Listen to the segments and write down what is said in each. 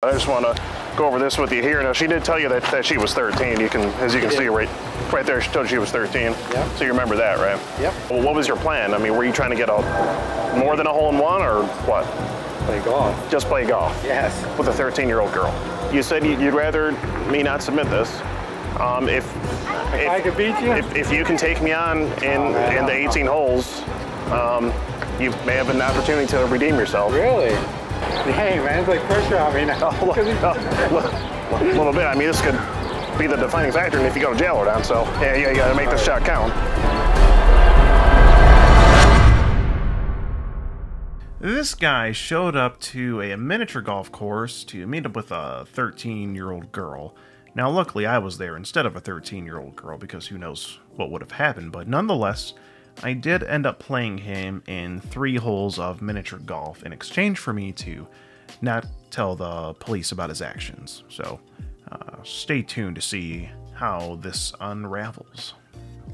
I just want to go over this with you here. Now, she did tell you that, that she was 13. You can, as you can see right, right there, she told you she was 13. Yep. So you remember that, right? Yep. Well, what was your plan? I mean, were you trying to get a more than a hole in one, or what? Play golf. Just play golf Yes. with a 13-year-old girl. You said you- you'd rather me not submit this. Um, if If I could beat you? if, if you can take me on in Oh, man. in the 18 holes, um, you may have an opportunity to redeem yourself. Really? Dang, man, it's like pressure on me now. A li- a little bit. I mean, this could be the defining factor if you go to jail or not. So yeah, yeah, you got to make this shot count. This guy showed up to a miniature golf course to meet up with a 13 year old girl. Now, luckily, I was there instead of a 13 year old girl because who knows what would have happened, but nonetheless, I did end up playing him in three holes of miniature golf in exchange for me to not tell the police about his actions. So, uh, stay tuned to see how this unravels.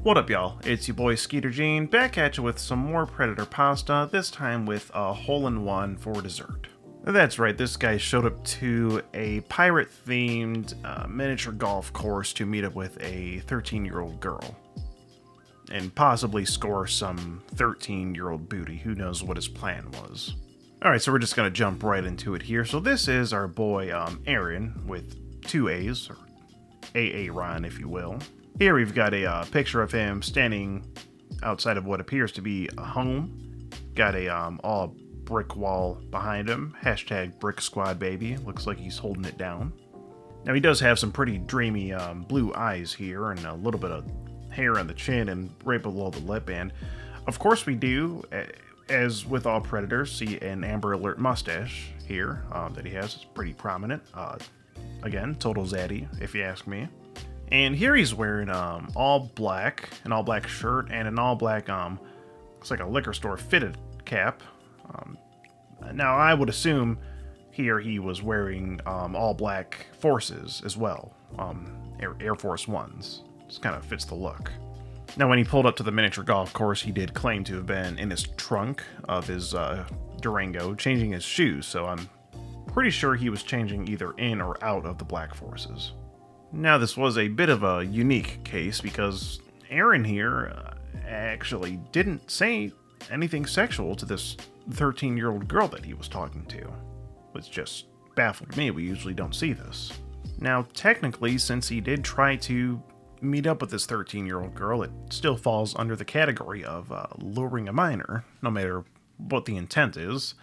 What up, y'all? It's your boy Skeeter Jean, back at you with some more Predator pasta, this time with a hole in one for dessert. That's right, this guy showed up to a pirate themed uh, miniature golf course to meet up with a 13 year old girl. And possibly score some 13 year old booty. Who knows what his plan was. Alright, so we're just gonna jump right into it here. So, this is our boy um, Aaron with two A's, or AA Ron, if you will. Here we've got a uh, picture of him standing outside of what appears to be a home. Got a um, all brick wall behind him. Hashtag Brick Squad baby. Looks like he's holding it down. Now he does have some pretty dreamy um, blue eyes here and a little bit of hair on the chin and right below the lip band. Of course we do, as with all predators, see an Amber Alert mustache here um, that he has. It's pretty prominent. Uh, again, total zaddy, if you ask me. And here he's wearing um, all black, an all black shirt, and an all black um, looks like a liquor store fitted cap. Um, now I would assume here he was wearing um, all black forces as well, um, Air, Air Force Ones. Just kind of fits the look. Now, when he pulled up to the miniature golf course, he did claim to have been in his trunk of his uh, Durango, changing his shoes. So I'm pretty sure he was changing either in or out of the Black Forces. Now, this was a bit of a unique case because Aaron here uh, actually didn't say anything sexual to this 13 year old girl that he was talking to. Which just baffled me. We usually don't see this. Now, technically, since he did try to meet up with this 13 year old girl, it still falls under the category of uh, luring a minor, no matter what the intent is.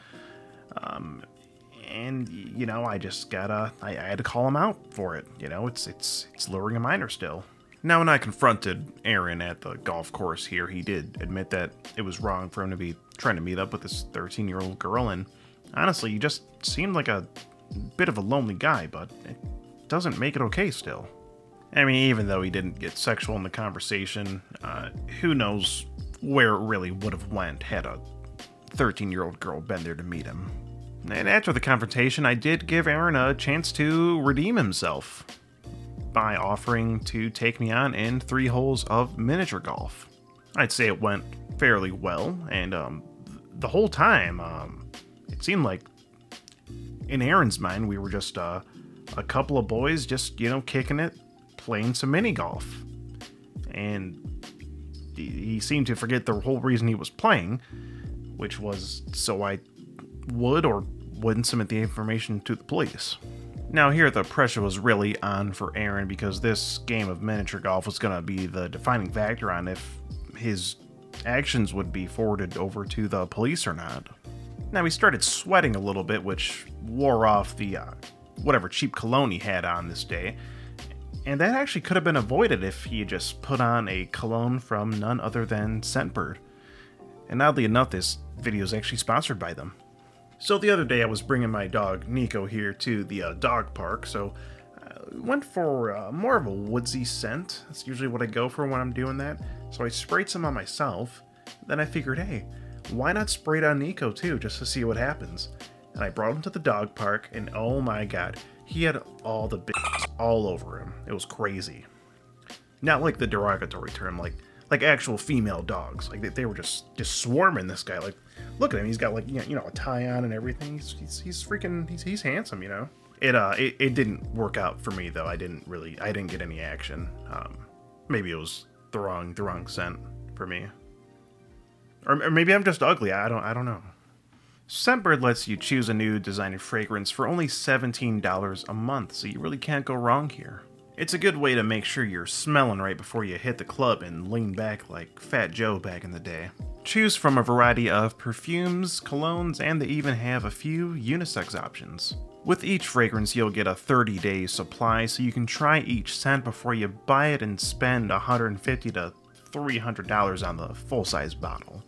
Um, and you know, I just gotta, I, I had to call him out for it. You know, it's it's it's luring a minor still. Now, when I confronted Aaron at the golf course here, he did admit that it was wrong for him to be trying to meet up with this 13 year old girl, and honestly, he just seemed like a bit of a lonely guy, but it doesn't make it okay still. I mean, even though he didn't get sexual in the conversation, uh, who knows where it really would have went had a 13 year old girl been there to meet him. And after the confrontation, I did give Aaron a chance to redeem himself by offering to take me on in three holes of miniature golf. I'd say it went fairly well, and um, the whole time, um, it seemed like in Aaron's mind, we were just uh, a couple of boys just, you know, kicking it, playing some mini golf. And he- seemed to forget the whole reason he was playing, which was so I would or wouldn't submit the information to the police. Now, here the pressure was really on for Aaron because this game of miniature golf was going to be the defining factor on if his actions would be forwarded over to the police or not. Now, he started sweating a little bit, which wore off the uh, whatever cheap cologne he had on this day. And that actually could have been avoided if he just put on a cologne from none other than Scentbird. And oddly enough, this video is actually sponsored by them. So the other day I was bringing my dog Nico here to the uh, dog park, so I went for uh, more of a woodsy scent. That's usually what I go for when I'm doing that. So I sprayed some on myself. Then I figured, hey, why not spray it on Nico too, just to see what happens? And I brought him to the dog park, and oh my god, he had all the bits all over him. It was crazy. Not like the derogatory term, like like actual female dogs. Like they, they were just just swarming this guy. Like, look at him. He's got like you know, you know a tie on and everything. He's, he's he's freaking he's he's handsome. You know. It uh, it, it didn't work out for me though. I didn't really, I didn't get any action. Um, maybe it was the wrong, the wrong scent for me, or, or maybe I'm just ugly. I don't, I don't know. Scentbird lets you choose a new designer fragrance for only $17 a month, so you really can't go wrong here. It's a good way to make sure you're smelling right before you hit the club and lean back like Fat Joe back in the day. Choose from a variety of perfumes, colognes, and they even have a few unisex options. With each fragrance, you'll get a 30 day supply so you can try each scent before you buy it and spend 150 to $300 on the full size bottle.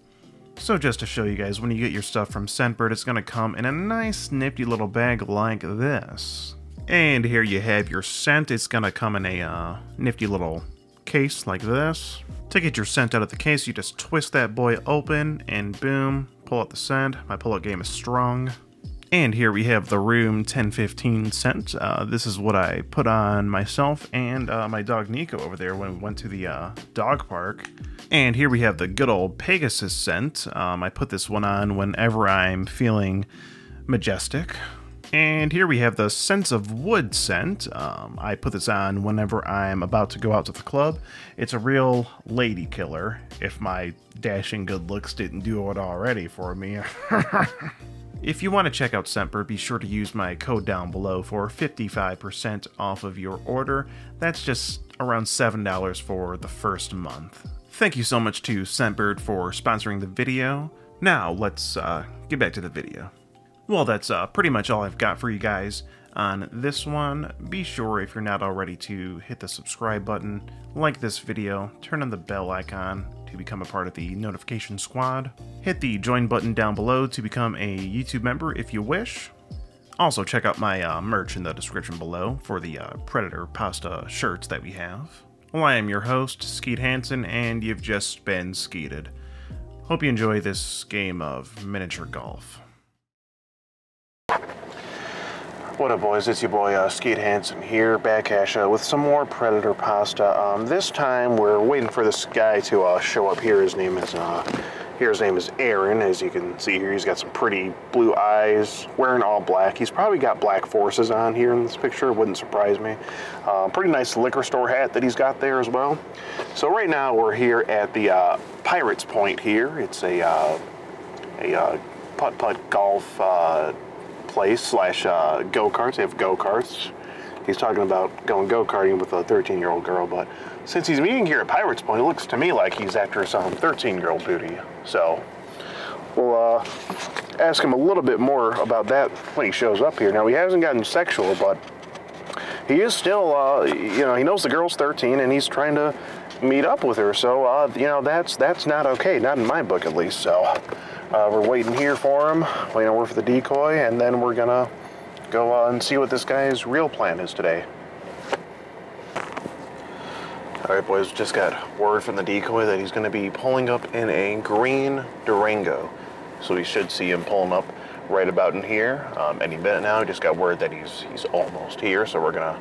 So just to show you guys, when you get your stuff from Scentbird, it's going to come in a nice nifty little bag like this. And here you have your scent. It's going to come in a uh, nifty little case like this. To get your scent out of the case, you just twist that boy open and boom, pull out the scent. My pull-out game is strong. And here we have the Room 1015 scent. Uh, this is what I put on myself and uh, my dog Nico over there when we went to the uh, dog park. And here we have the good old Pegasus scent. Um, I put this one on whenever I'm feeling majestic. And here we have the Scents of Wood scent. Um, I put this on whenever I'm about to go out to the club. It's a real lady killer, if my dashing good looks didn't do it already for me. if you want to check out Scentbird, be sure to use my code down below for 55% off of your order. That's just around $7 for the first month. Thank you so much to Scentbird for sponsoring the video. Now, let's uh, get back to the video. Well, that's uh, pretty much all I've got for you guys on this one. Be sure, if you're not already, to hit the subscribe button, like this video, turn on the bell icon to become a part of the notification squad. Hit the join button down below to become a YouTube member if you wish. Also, check out my uh, merch in the description below for the uh, Predator Pasta shirts that we have. Well, I am your host, Skeet Hansen, and you've just been skeeted. Hope you enjoy this game of miniature golf. What up, boys? It's your boy uh, Skeet Hansen here, back at uh, with some more Predator pasta. Um, this time we're waiting for this guy to uh, show up here. His name is uh, here. His name is Aaron. As you can see here, he's got some pretty blue eyes, wearing all black. He's probably got black forces on here in this picture. Wouldn't surprise me. Uh, pretty nice liquor store hat that he's got there as well. So right now we're here at the uh, Pirates Point here. It's a a putt putt golf place slash uh, go-karts. They have go-karts. He's talking about going go-karting with a 13-year-old girl, but since he's meeting here at Pirates Point, it looks to me like he's after some 13-year-old booty. So we'll uh, ask him a little bit more about that when he shows up here. Now, he hasn't gotten sexual, but he is still, uh, you know, he knows the girl's 13 and he's trying to meet up with her. So, uh, you know, that's that's not okay, not in my book at least. So, uh, we're waiting here for him, waiting word for the decoy, and then we're gonna go uh, and see what this guy's real plan is today. All right, boys, just got word from the decoy that he's gonna be pulling up in a green Durango. So we should see him pulling up right about in here um, any minute now. Just got word that he's he's almost here, so we're gonna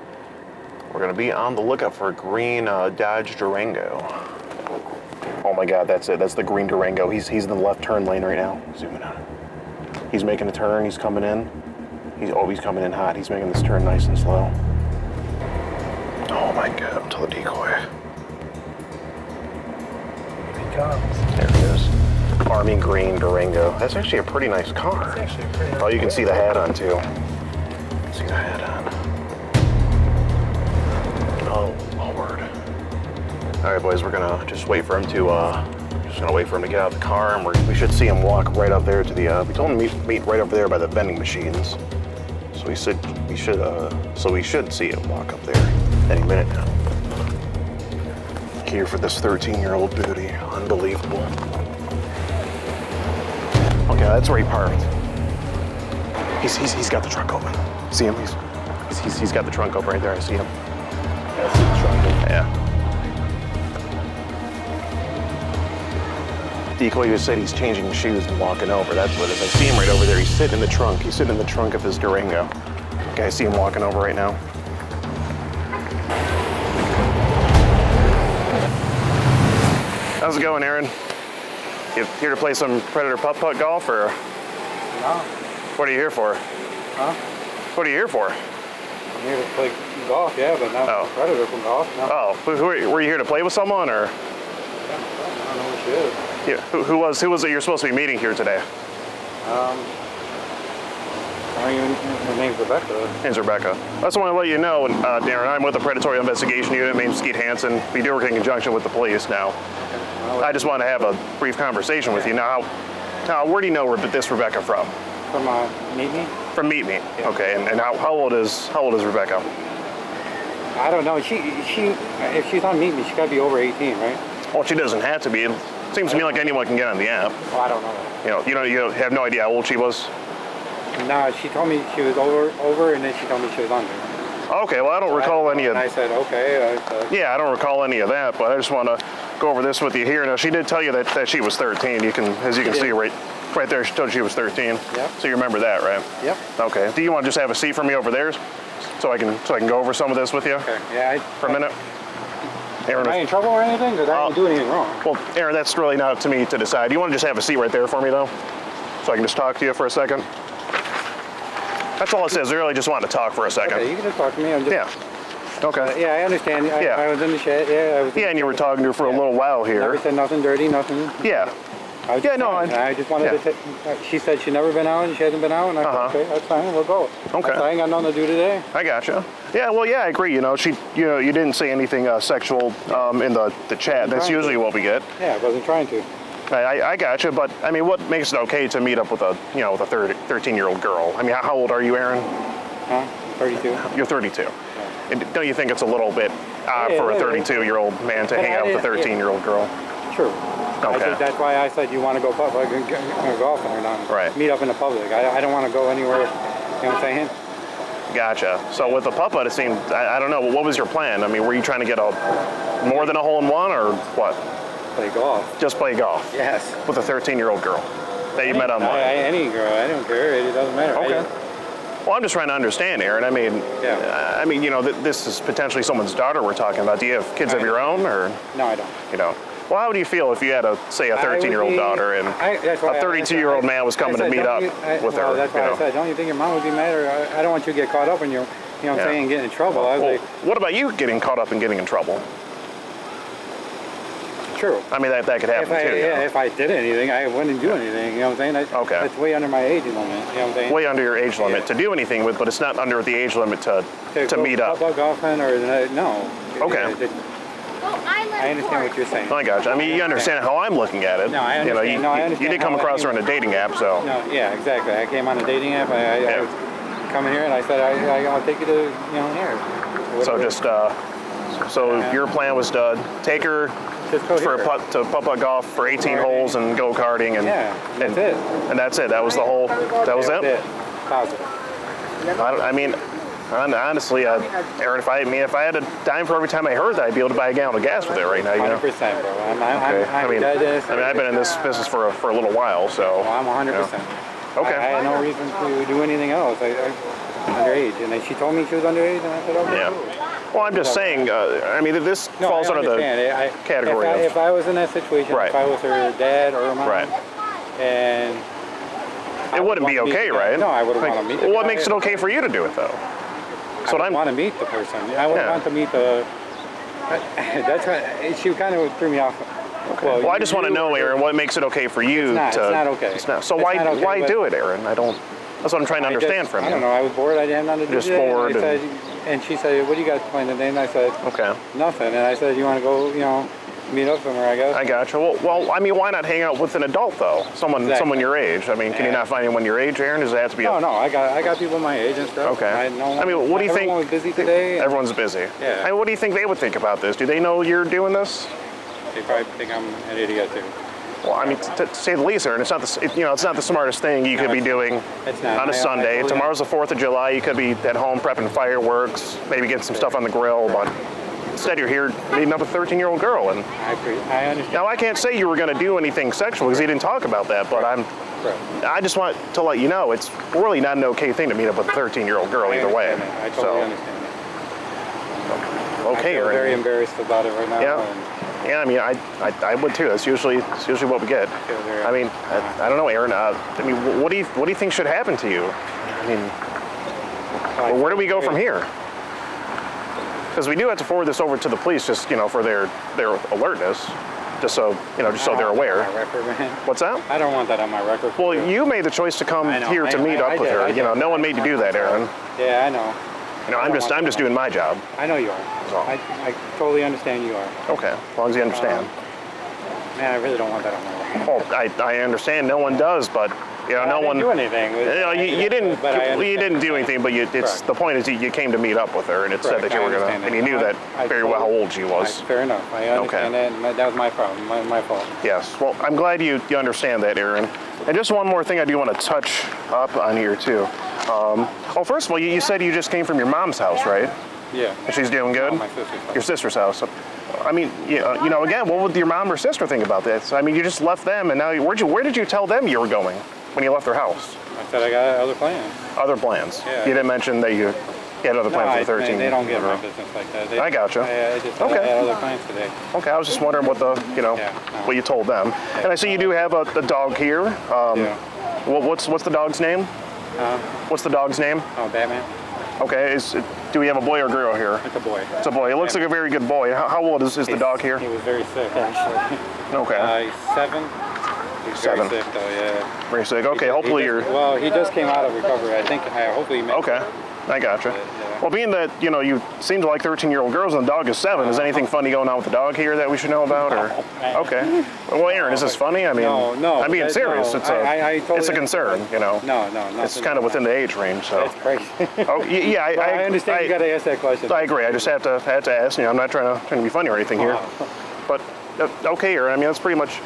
we're gonna be on the lookout for a green uh, Dodge Durango. Oh my God, that's it. That's the green Durango. He's he's in the left turn lane right now. Zooming on. He's making a turn. He's coming in. He's oh, he's coming in hot. He's making this turn nice and slow. Oh my God, until the decoy. Here he comes. There he is. Army green Durango. That's actually a pretty nice car. It's actually pretty Oh, you can see the hat on too. See the hat on. All right, boys, we're gonna just wait for him to, uh, just gonna wait for him to get out of the car, and we're, we should see him walk right up there to the, uh, we told him to meet, meet right over there by the vending machines. So we should, we should, uh, so we should see him walk up there any minute now. Here for this 13-year-old booty. Unbelievable. Okay, that's where he parked. He's, he's, he's got the trunk open. See him? He's, he's, he's got the trunk open right there. I see him. Decoy just said he's changing shoes and walking over. That's what it is. I see him right over there. He's sitting in the trunk. He's sitting in the trunk of his Durango. Okay, I see him walking over right now. How's it going, Aaron? You here to play some Predator putt Putt golf, or No. what are you here for? Huh? What are you here for? I'm here to play golf, yeah, but not Oh. predator from golf. No. Oh, who, who were, were you here to play with someone, or I don't know who she is. Yeah, who, who was who was it you're supposed to be meeting here today? Um, I don't her name's Rebecca. Name's Rebecca. I just want to let you know, uh, Darren, I'm with the Predatory Investigation Unit. My name's Skeet Hansen. We do work in conjunction with the police now. I just want to have a brief conversation with you. Now, now where do you know this Rebecca from? From uh, Meet Me? From Meet Me. Okay, and, and how, how old is how old is Rebecca? I don't know. She, she, if she's on Meet Me, she got to be over 18, right? Well, she doesn't have to be. Seems to me like anyone can get on the app. Well, I don't know. You know, you know, you have no idea how old she was. No, she told me she was over, over, and then she told me she was under. Okay, well, I don't recall any of. That. And I said, okay. I said, Yeah, I don't recall any of that, but I just want to go over this with you here. Now, she did tell you that, that she was 13. You can, as you can see right, right there, she told you she was 13. Yep. So you remember that, right? Yep. Okay. Do you want to just have a seat for me over there, so I can so I can go over some of this with you Okay. Yeah. for a minute? Aaron, am I in trouble or anything? Because I didn't do anything wrong. well, Aaron, that's really not up to me to decide. You want to just have a seat right there for me, though, so I can just talk to you for a second. That's all it says. I really just wanted to talk for a second. Okay, you can just talk to me. I'm just, Yeah. Okay. Yeah, I understand. I, Yeah. I was in the shed. Yeah, I was. Yeah, and you were talking to her for a little while Never here. said nothing dirty, nothing. Yeah. I Yeah, no. I- I, just wanted yeah. to. She said she'd never been out and she hasn't been out, and I Uh-huh. said, okay, that's fine. We'll go. Okay. I, I ain't got nothing to do today. I gotcha. Yeah, well, yeah, I agree. You know, she, you know, you didn't say anything uh, sexual um, in the, the chat. That's Trying to. usually what we get. Yeah, I wasn't trying to. I, I, gotcha, but I mean, what makes it okay to meet up with a, you know, with a 30, 13 year old girl? I mean, how, old are you, Aaron? Huh? 32. You're 32. And don't you think it's a little bit odd Yeah, for a yeah, yeah. 32 year old man to hang out with a 13 year old girl? True. I Okay. just, that's why I said you want to go pub, like, g- g- golfing or not. Right. Meet up in the public. I, I don't want to go anywhere. You know what I'm saying? Gotcha. So with the putt-putt, it seemed, I, I don't know, what was your plan? I mean, were you trying to get a more than a hole in one or what? Play golf. Just play golf Yes. with a 13 year old girl that you met I, online? I, any girl. I don't care. It doesn't matter. Okay. Well, I'm just trying to understand, Aaron. I mean, Yeah. uh, I mean, you know, th- this is potentially someone's daughter we're talking about. Do you have kids of your own, or no, I don't. you know? Well, how would you feel if you had a, say, a 13 year old be- daughter and I- why a I- 32 year old man was coming to meet up you- I- with well, her? That's you know? I said, don't you think your mom would be mad? Or I, I don't want you to get caught up in your, you know what I'm Yeah. saying, getting in trouble. I was Well, like, what about you getting caught up and getting in trouble? true. I mean, that, that could happen If I, too. you yeah, know? if I did anything, I wouldn't do anything. You know what I'm saying? That, Okay. That's way under my age limit. You know what I'm saying? Way under your age limit Yeah. to do anything with, but it's not under the age limit to, to go meet up. Public golfing or uh, no? Okay. Yeah, I I understand what you're saying. Oh I gotcha. I mean, you understand how I'm looking at it. No, I You know, you, understand. No, I you- you did come across her on a dating app, so. No, yeah, exactly. I came on a dating app. I, I, Yeah. I was coming here and I said, I, I, I'll take you to, you know, here. So just, uh, so Yeah. your plan was to take her Just go for a putt to putt putt golf for 18 Karting. holes and go karting and Yeah, that's and, it. and that's it. That was the whole. That was That's it. Positive. I, don't, I mean, hon- honestly, uh, Aaron, if I, I mean, if I had a dime for every time I heard that, I'd be able to buy a gallon of gas with it right now. You know. 100%, bro. I'm, I'm, Okay. I'm, I mean. I mean, I've been in this business for a, for a little while, so. Well, I'm 100%. Okay. I, I had no reason to do anything else. I, I underage, and then she told me she was underage, and I said, okay. Yeah. cool. Well, I'm just saying. Uh, I mean, this No, falls under the. I, category if I, of- if I was in that situation, Right. if I was her dad or her mom, Right. and It would wouldn't be okay, right? No, I wouldn't want to meet. Well, what makes it okay for you to do it though? What I want to meet the person. I would Yeah. want to meet the. That's what she kind of threw me off. Well, Well, I just want to know, Aaron, what makes it okay for you It's not- to? it's not okay. It's not. So It's why not okay, why do it, Aaron? I don't. That's what I'm trying to I just- understand from I you. don't know. I was bored. I didn't have nothing to do Just bored And, and- said, and she said, "What do you got planned today?" And I said, Okay, "Nothing." And I said, "You want to go? You know, meet up somewhere?" I guess. I got you. Well, well, I mean, why not hang out with an adult though? Someone, Exactly. someone your age. I mean, can you not find anyone your age, Aaron? Does it have to be? no, a, no. I got I got people my age and stuff. Okay. I, no, I mean, what do you think- Everyone was busy today. and Everyone's busy. Yeah. I mean, what do you think they would think about this? Do they know you're doing this? They probably think I'm an idiot too. Well, I mean, to, to say the least, Aaron, it's not the it, you know it's not the smartest thing you No, could be doing it's not. on a Sunday. Tomorrow's the Fourth of July. You could be at home prepping fireworks, maybe getting some stuff on the grill, but instead you're here meeting up with a 13-year-old girl. And I agree. I understand. now I can't say you were going to do anything sexual because he didn't talk about that, but I'm. Right. I just want to let you know it's really not an okay thing to meet up with a 13-year-old girl I either way. that. I totally so understand that. okay, I feel very embarrassed about it right now. Yeah. Yeah, I mean, I, I, I would too. That's usually, that's usually what we get. I mean, I, I don't know, Aaron. Uh, I mean, what do you, what do you think should happen to you? I mean, well, where do we go from here? Because we do have to forward this over to the police, just you know, for their their alertness, just so you know, just so they're don't want that aware. record. What's that? I don't want that on my record. Well, you made the choice to come here to I- meet I- up I with did, her. You know, no one made you do that, Aaron. Yeah, I know. You know, I'm just I'm just doing my job. I know you are. So. I, I totally understand you are. Okay, as long as you understand. Um, man, I really don't want that on my record. Well, I, I understand no one does, but you know, I no didn't one. do anything. You, know, you, you didn't. I you, didn't do anything, but you, it's Correct. the point is you, you came to meet up with her, and it said that you I were gonna, and you knew that I- I very well how old she was. I- fair enough. I understand that. and my- That was my problem. My, my fault. Yes. Well, I'm glad you, you understand that, Aaron. And just one more thing I do want to touch up on here too. Um, oh, first of all, you, you said you just came from your mom's house, right? Yeah. And she's doing good. No, my sister's house. Your sister's house. I mean, you know, you know, again, what would your mom or sister think about this? I mean, you just left them, and now where'd you, where did you tell them you were going when you left their house? I said I got other plans. Other plans. Yeah. You didn't mention that you, had other plans I, for the 13. they don't get my business like that. They, I gotcha. I, I just Okay. I had other plans today. Okay, I was just wondering what the, you know, Yeah, no. what you told them. And I see you do have a, a dog here. Um, yeah. what, what's what's the dog's name? Uh, What's the dog's name? oh, Batman. Okay, is do we have a boy or girl here? It's a boy. It's a boy. It looks like a very good boy. How, how old is, is the dog here? He was very sick, actually. Okay, Uh, seven. Seven. very sick, though, yeah. very sick. Okay, He hopefully just- you're. Well, he just came out of recovery. I think, I, hopefully he made Okay, it. I gotcha. yeah. Well, being that you know you seem to like 13-year-old girls and the dog is seven, is anything funny going on with the dog here that we should know about? Or man. okay, well, Aaron, is this funny? I mean, No, no, I'm being serious. no, It's a, I- I- I totally it's a concern. You know, No, no, no. it's kind of within the age range. So, That's crazy. oh yeah, I, But I understand you got to ask that question. I agree. I just have to have to ask. You know, I'm not trying to trying to be funny or anything here, but uh, okay, Aaron. I mean, that's pretty much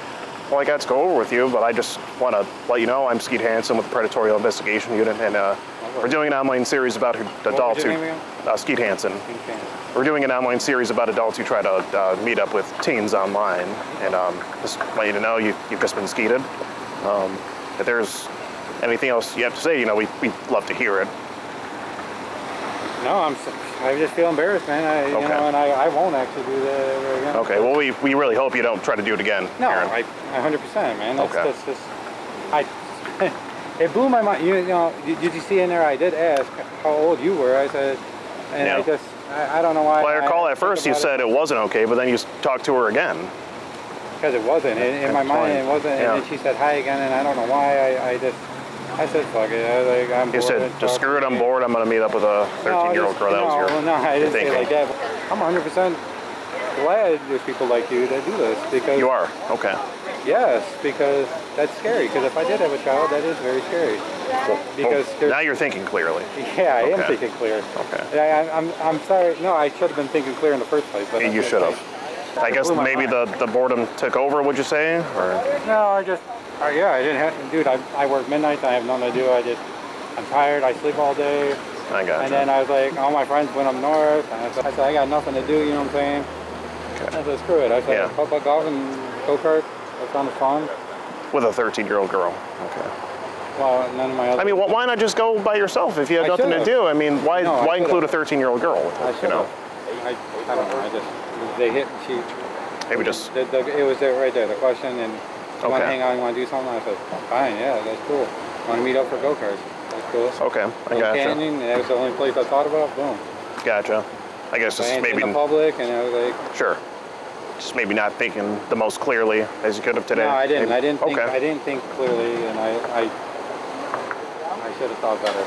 all I got to go over with you. But I just want to let you know I'm Skeet Hansen with the Predatory Investigation Unit, and uh, we're doing an online series about adults who uh, Skeet Hansen. Okay. We're doing an online series about adults who try to uh, meet up with teens online, and um, just want you to know you, you've just been skeeted. Um, if there's anything else you have to say, you know, we we love to hear it. No, I'm. I just feel embarrassed, man. I, Okay. you know, and I, I won't actually do that ever again. Okay. Well, we, we really hope you don't try to do it again. No, Aaron. I, I 100%, man. That's, Okay. that's just. I. it blew my mind. You, you know, did, did you see in there? I did ask how old you were. I said, and Yeah. I just, I, I don't know why. Well, I recall at first you said it wasn't okay, but then you talked to her again. because it wasn't. In, in my mind, it wasn't. Yeah. And then she said hi again, and I don't know why. I, I just, I said fuck it. I, like, I'm You said, just screw it, I'm bored, I'm going to meet up with a 13 year old just- girl. That was no, your. No, I didn't thinking. say like that. I'm 100 percent glad there's people like you that do this because You are? Okay. Yes, because that's scary. Because if I did have a child, that is very scary. Because Well, now you're thinking clearly. Yeah, I am thinking clear. Okay. Yeah, I, I'm, I'm sorry. No, I should have been thinking clear in the first place. But You should have. I guess maybe mind. the, the boredom took over, would you say? Or No, I just. Uh, yeah, I didn't have. Dude, I, I work midnights. I have nothing to do. I just. I'm tired. I sleep all day. I got And you. then I was like, all my friends went up north. And I said, I, said, I got nothing to do. You know what I'm saying? Okay. I said, screw it. I said, Yeah. yeah. play golf and go kart. That sounded fun. With a 13 year old girl. Okay. Well, none of my other. I mean, wh- why not just go by yourself if you have I nothing to do? I mean, why No, why include a 13 year old girl with? You know. I, I don't know. I just. They hit. She. maybe just The, the, it was there right there. The question and you want Okay. to hang out? You want to do something? I said, fine. Yeah, that's cool. Want to meet up for go karts? That's cool. okay. I Little gotcha. Canyon. That was the only place I thought about. Boom. Gotcha. I guess just maybe in the public, and I was like, sure. Just maybe not thinking the most clearly as you could have today. no, I didn't. Maybe- I didn't think. Okay. I didn't think clearly, and I, I, I should have thought better.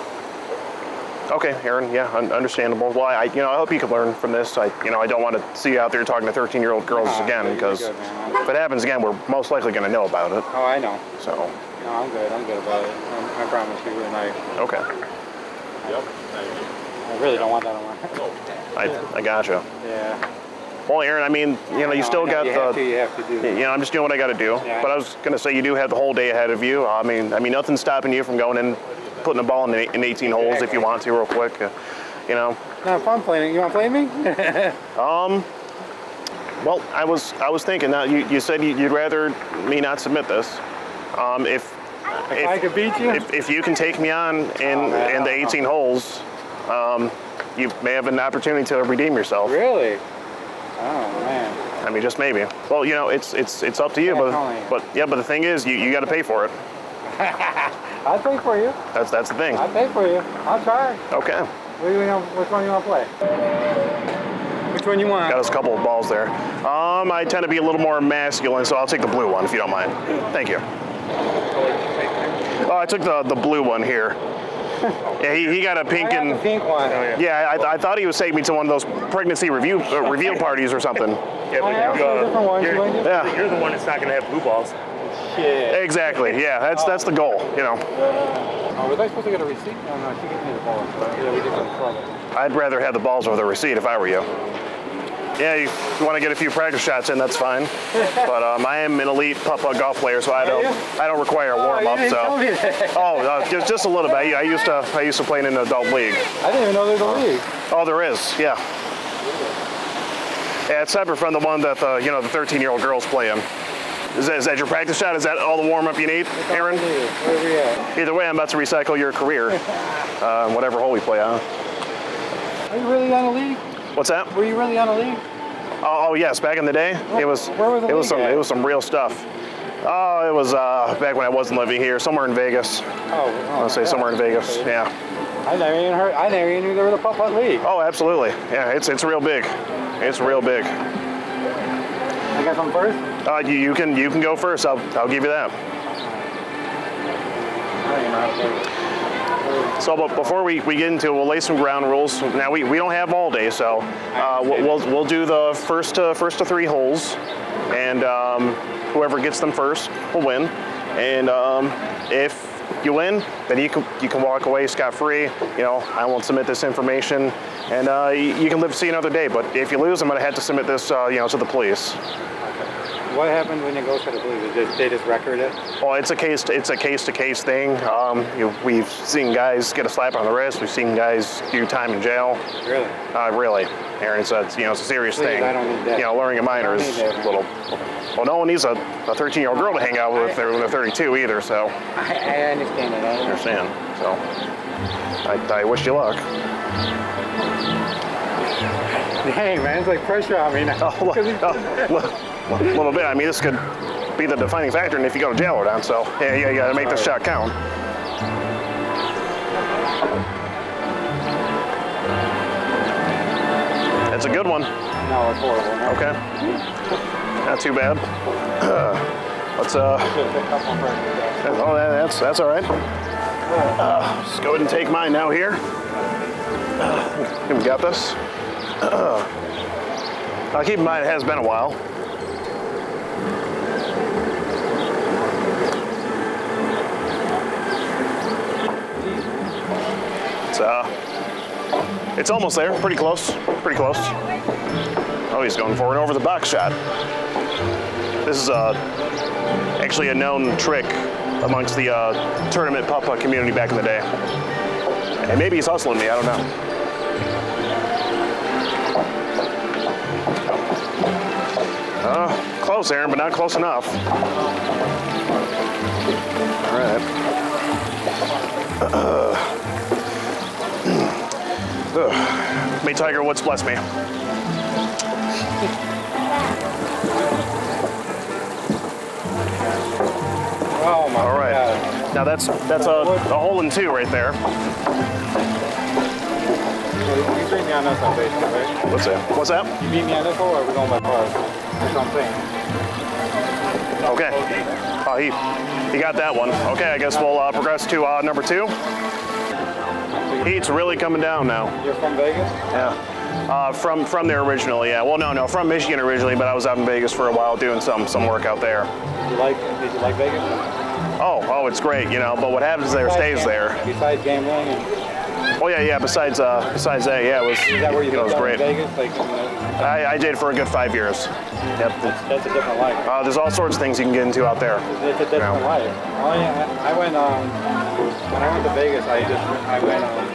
Okay, Aaron. Yeah, un- understandable. Well, I, you know, I hope you can learn from this. I, you know, I don't want to see you out there talking to 13-year-old girls Nah, again because if it happens again, we're most likely going to know about it. Oh, I know. So, No, I'm good. I'm good about it. I, I promise you, and I, okay, Yep. I really don't want that on my. Oh, I, I gotcha. yeah. Well, Aaron, I mean, you know, you No, still I know. got you the. Have to, you have to do. You know, I'm just doing what I got to do. Yeah. But I was going to say, you do have the whole day ahead of you. I mean, I mean, nothing's stopping you from going in, putting a ball in, the- in 18 holes if you want to, real quick. Uh, you know, No, fun playing. it, You want to play me? um. well, I was I was thinking that you, you said you- you'd rather me not submit this. Um, if if I could beat you. if, if you can take me on in Oh, man, in the I don't 18 holes, um, you may have an opportunity to redeem yourself. really? Oh man. I mean, just maybe. Well, you know, it's it's it's up to you, but but yeah, but the thing is, you, you got to pay for it. I'll pay for you. That's that's the thing. I'll pay for you. I'll try. Okay. What do you know? Which one do you want to play? Which one you want? Got us a couple of balls there. Um, I tend to be a little more masculine, so I'll take the blue one if you don't mind. Thank you. Oh, I took the the blue one here. Yeah, he, he got a pink I and pink one. yeah. yeah I, I thought he was taking me to one of those pregnancy review uh, reveal parties or something. Yeah, I have two different ones. You like you're. Yeah. you're the one that's not going to have blue balls. Shit. Exactly. Yeah, that's that's the goal. You know, Oh, was I supposed to get a receipt? No, no, she gave me the ball. Yeah, we did the club. I'd rather have the balls over the receipt if I were you. Yeah, you, you want to get a few practice shots in, that's fine. But um, I am an elite putt-putt golf player, so I don't I don't require a warm Oh, up. you didn't tell So. me that. Oh, uh, just, just a little bit. I, I used to I used to play in an adult league. I didn't even know there's a league. Oh, there is. Yeah. Yeah, it's separate from the one that the you know the 13 year old girls play in. Is that, is that your practice shot? Is that all the warm up you need, Aaron? Either way, I'm about to recycle your career, uh, whatever hole we play on. Are you really on a league? What's that? Were you really on a league? Oh, oh yes, back in the day, it was Where was the it was some at? it was some real stuff. Oh, it was uh, back when I wasn't living here, somewhere in Vegas. Oh, oh I'll say somewhere in Vegas. Yeah. I never even heard. I never even knew there was a putt putt league. Oh, absolutely. Yeah, it's it's real big. It's real big. I got some first. Uh, you, you can you can go first. I'll I'll give you that. So, but before we, we get into it, we'll lay some ground rules. Now we, we don't have all day, so uh, we'll, we'll we'll do the first to first to three holes, and um, whoever gets them first will win. And um, if you win, then you can you can walk away scot free. You know, I won't submit this information, and uh, you, you can live to see another day. But if you lose, I'm gonna have to submit this, uh, you know, to the police. What happens when you go to the police? Did they just record it? Well, it's a case to, it's a case to case thing. Um, you, we've seen guys get a slap on the wrist. We've seen guys do time in jail. Really? Uh, really, Aaron, it's a, you know, it's a serious Please, thing. I don't need that. You know, luring a minor is a little. Well, no one needs a 13 year old girl to hang out with when they're 32 either, so I, I understand it. I I understand. So I, I wish you luck. Dang, man, it's like pressure on me now. Oh, look, oh, li- li- little bit. I mean, this could be the defining factor in if you go to jail or not. So yeah, yeah, you got to make this shot count. It's a good one. No, it's horrible. No. Okay. Not too bad. Let's uh. Just a couple pressure. Oh, that's that's all right. Uh, just go ahead and take mine now here. Uh, we got this. Uh, uh, keep in mind, it has been a while. It's uh, it's almost there. Pretty close. Pretty close. Oh, he's going for an over the box shot. This is uh, actually a known trick amongst the uh, tournament putt putt community back in the day. And maybe he's hustling me. I don't know. Uh, close, Aaron, but not close enough. All right. Uh, ugh. May Tiger Woods bless me. Oh my All right. God. Now that's that's a, a hole in two right there. You beat me on this one, basically, right? What's that? What's that? You beat me on this hole, or are we going by par? That's what I'm saying. Okay. Oh, he he got that one. Okay, I guess we'll uh, progress to uh, number two. Heat's really coming down now. You're from Vegas? Yeah. Uh, from from there originally, yeah. Well, no, no, from Michigan originally, but I was out in Vegas for a while doing some some work out there. You like? Did you like Vegas? Oh, oh, it's great, you know. But what happens there stays there. Besides gambling, and Oh yeah, yeah. Besides uh, besides that, yeah, it was is that where you you know, it was great. in Vegas? Like, you know, I, I did for a good five years. Yep. that's, that's a different life. Uh, there's all sorts of things you can get into out there. It's a different Yeah. life. Oh yeah, I, I went um when I went to Vegas, I just I went um,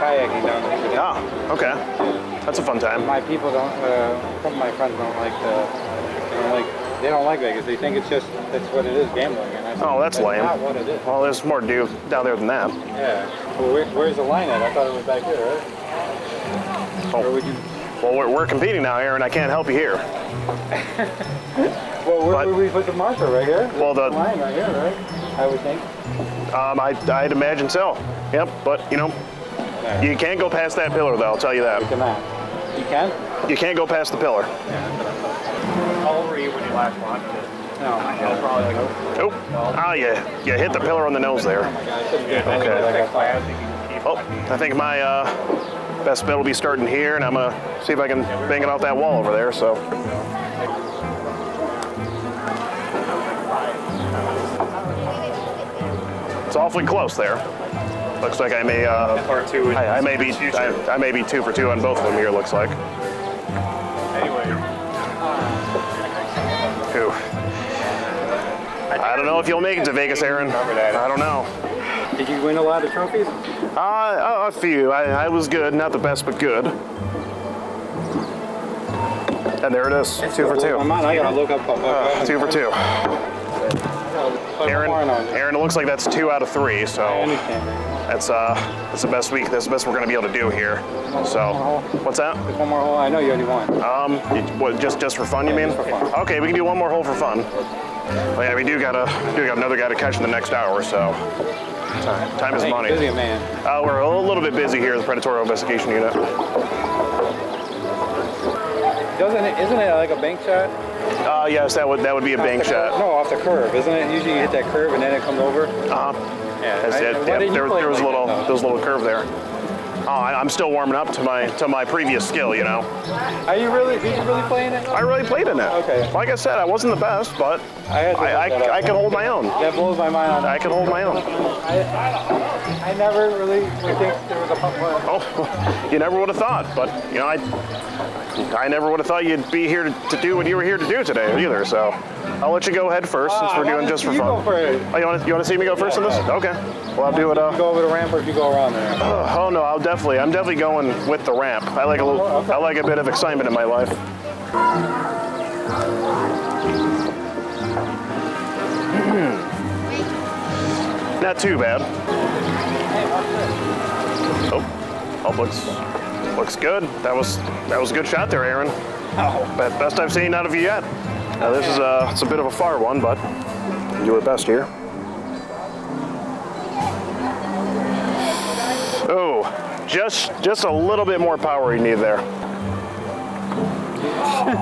kayaking down there. Ah, okay. That's a fun time. My people don't. Uh, some of my friends don't like the. They don't like. They don't like Vegas. They think it's just that's what it is, gambling. And I said, Oh, that's lame. Not what it is. Well, there's more to do down there than that. Yeah. Well, where, where's the line at? I thought it was back here, right? Oh. Or would you? Well, we're, we're competing now, Aaron. I can't help you here. Well, where But- would we put the marker? Right here. Well, the- line right here, right? I would think. Um, I, I'd imagine so. Yep, but you know, Yeah. you can't go past that pillar, though. I'll tell you that. We cannot. You can? You can't go past the pillar. How old were you when you last watched it? No. Probably like, Oh, ah, you, you hit the pillar on the nose there. Okay. Oh, I think my uh, best bet will be starting here, and I'm gonna see if I can bang it off that wall over there. So. It's awfully close there. Looks like I may, uh, Part two. I, I may be, I, I may be two for two on both of them here. Looks like. Anyway, Whew. I don't know if you'll make it to Vegas, Aaron. I don't know. Did you win a lot of trophies? Uh, a, few. I, I was good, not the best, but good. And there it is, two for two. mind, I gotta look up. Uh, two for two. Aaron. Aaron, it looks like that's two out of three, so. That's uh, that's the best week. That's the best we're gonna be able to do here. So, what's that? There's one more hole. I know you only won. Um, what, just just for fun, you mean? just for fun. Okay, we can do one more hole for fun. Well, yeah, we do got a do got another guy to catch in the next hour, so time, time is money. Busy man. Uh, we're a little bit busy here at the Predatory Investigation Unit. Doesn't it? Isn't it like a bank shot? Uh, yes, that would that would be a bank Off curve- shot. No, off the curve, isn't it? Usually you hit that curve and then it comes over. Uh-huh. Yeah. It. why Yep, didn't you there, there was a little that, there was a little curve there. Oh, I, I'm still warming up to my to my previous skill. You know. Are you really? Did you really play in it? I really played in it. Okay. Like I said, I wasn't the best, but I had I I. I could hold my own. That blows my mind. On I can hold my own. I, I never really would think there was a pump. Oh, you never would have thought, but you know, I I never would have thought you'd be here to, to do what you were here to do today either. So I'll let you go ahead first since Ah, we're doing just for you fun. go first? Oh, you want to you want to see me go first in this? Okay. Well, I'll do it. Uh, Go over the ramp or if you go around there. Oh no, I'll definitely. I'm definitely going with the ramp. I like a little. I like a bit of excitement in my life. Not too bad. Oh, all looks looks good. That was that was a good shot there, Aaron. Oh. Best I've seen out of you yet. Now this is a it's a bit of a far one, but you do it best here. Oh, just just a little bit more power you need there.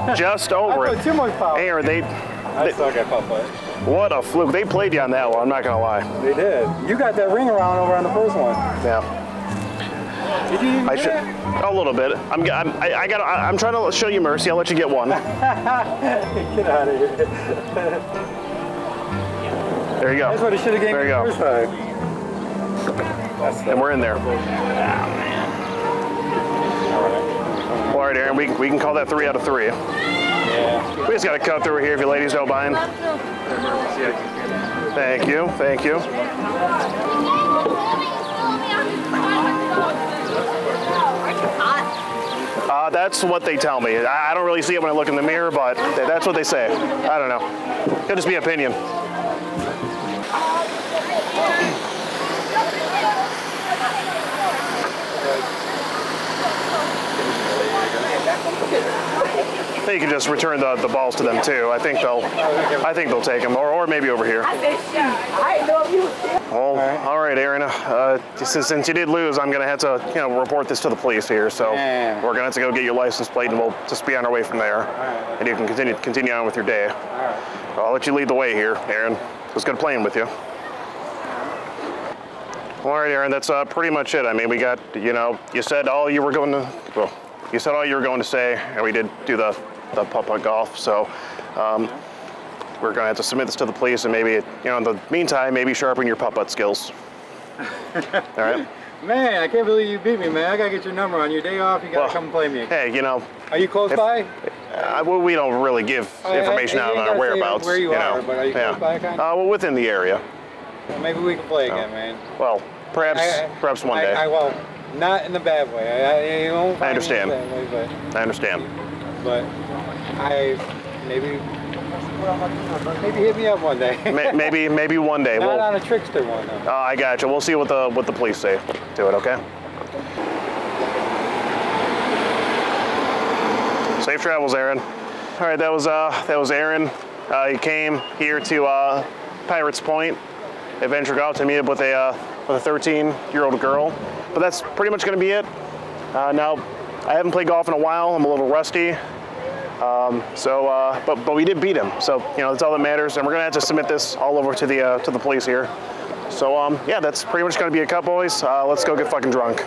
just over it. too much power. Aaron, they, I suck at what a fluke. They played you on that one. I'm not gonna lie. They did. You got that ring around over on the first one. Yeah, Did you even I get should it? A little bit. I'm g- I'm I, I got I'm trying to show you mercy. I'll let you get one. Get out of here. There you go. That's what it should have gave There you go. first time. That's And we're in there. All right, Aaron. We we can call that three out of three. Yeah. We just got to cut through here if you ladies don't mind. Thank you. Thank you. That's what they tell me. I don't really see it when I look in the mirror, but th- that's what they say. I don't know. Could just be opinion. They can just return the, the balls to them too. I think they'll, I think they'll take them, or, or maybe over here. Well, all right, Aaron. Uh, since, since you did lose, I'm gonna have to, you know, report this to the police here. So Yeah. we're gonna have to go get your license plate, and we'll just be on our way from there. And you can continue continue on with your day. I'll let you lead the way here, Aaron. It was good playing with you. All right, Aaron. That's uh, pretty much it. I mean, we got, you know, you said all you were going to, well, you said all you were going to say, and we did do the the putt putt golf. So. Um, we're gonna have to submit this to the police, and maybe, you know, in the meantime, maybe sharpen your putt putt skills. All right. Man, I can't believe you beat me, man. I gotta get your number on your day off. You gotta Well, come play me. Hey, you know, Are you close if- by? uh, well, we don't really give Oh, information you out on our whereabouts. where you know. are, but are you yeah. close by, kinda? Uh, well, within the area. Well, maybe we can play again, man. Well, perhaps, I- I- perhaps one I, day. I, well, not in the bad way. I, I, you won't me understand. way, I understand. but I maybe maybe hit me up one day. Maybe, maybe one day. not We'll, on a trickster one though. uh, I got you. We'll see what the what the police say to it. Okay. Safe travels, Aaron. All right, that was uh, that was Aaron. Uh, he came here to uh, Pirates Point, Adventure Golf to meet up with a uh, with a 13-year-old girl. But that's pretty much going to be it. Uh, now, I haven't played golf in a while. I'm a little rusty. Um, so, uh, but but we did beat him. So you know that's all that matters. And we're gonna have to submit this all over to the uh, to the police here. So um, yeah, that's pretty much gonna be a cut, boys. Uh, let's go get fucking drunk.